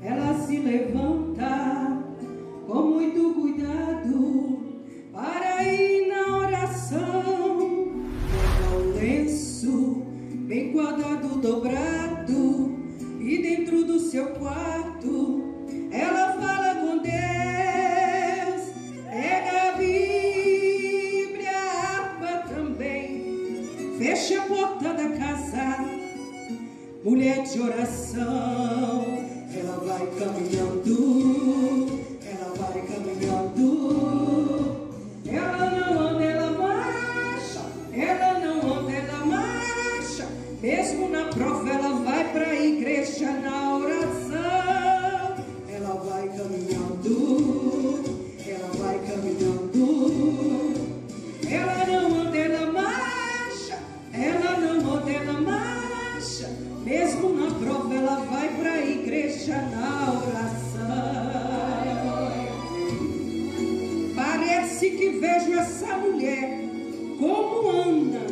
Ela se levanta com muito cuidado para ir na oração. Pega o lenço bem quadrado, dobrado e dentro do seu quarto. mulher de oração, ela vai caminhando. Mesmo na prova, ela vai pra igreja na oração. Parece que vejo essa mulher como Ana,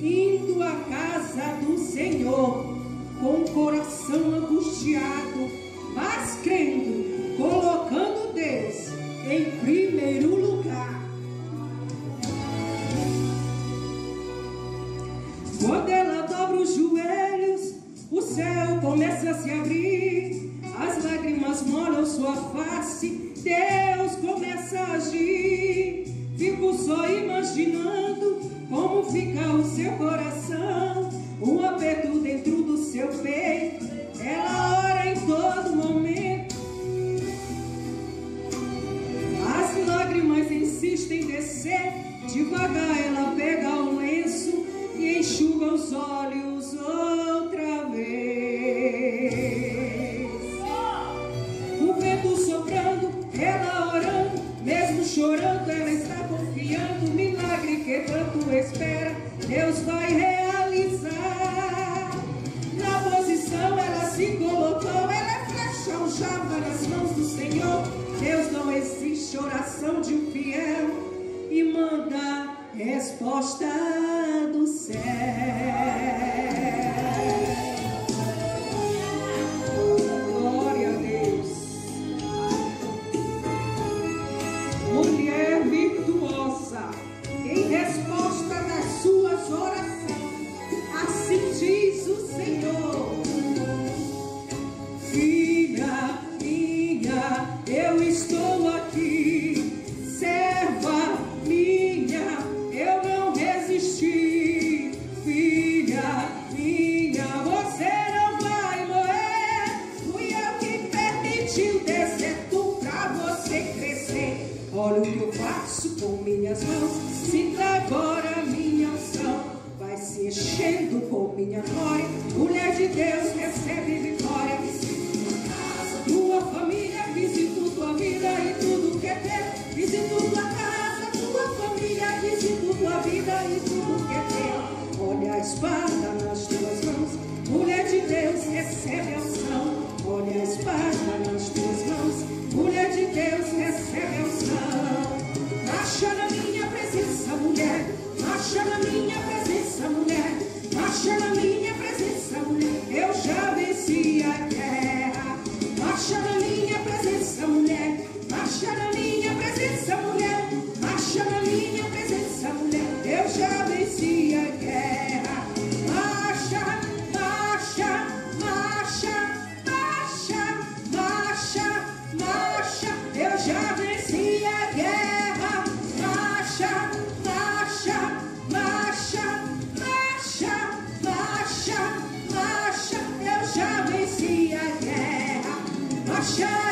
indo à casa do Senhor, com o coração angustiado, mas crendo, colocando Deus em primeiro lugar. Quando a se abrir, as lágrimas molham sua face, Deus começa a agir. Fico só imaginando como fica o seu coração, um aperto dentro do seu peito. Ela flecha aljava nas mãos do Senhor. Deus não existe oração de um fiel e manda resposta do céu. Glória a Deus. Mulher virtuosa, em resposta das suas orações, assim diz o Senhor. Estou aqui, serva minha, eu não resisti. Filha minha, você não vai morrer. Fui eu que permiti o deserto pra você crescer. Olha o que eu faço com minhas mãos. Sinta agora minha unção. Vai se enchendo com minha glória. Mulher de Deus, e tudo que é. Olha a espada nas tuas mãos, mulher de Deus, recebe a unção. Olha a espada nas tuas mãos, mulher de Deus, recebe a unção. Marcha na minha presença, mulher. Marcha na minha presença, mulher. Marcha na minha shine.